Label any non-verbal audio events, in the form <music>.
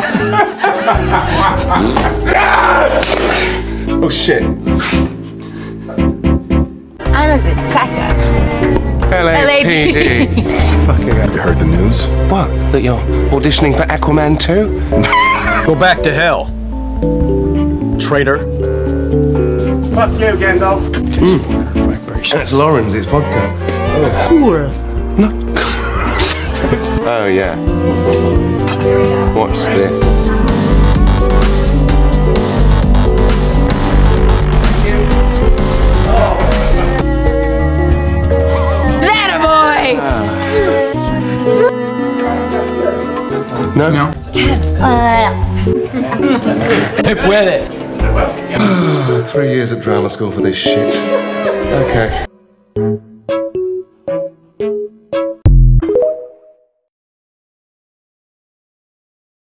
<laughs> oh shit. I'm a detective. LAPD. <laughs> Fucking Have you heard the news? What? That you're auditioning for Aquaman 2? <laughs> Go back to hell. Traitor. Fuck you, Gandalf. Mm. It's Lawrence, it's vodka. Oh. Oh, yeah. Watch this. That boy! No? No. <sighs> Three years at drama school for this shit. Okay.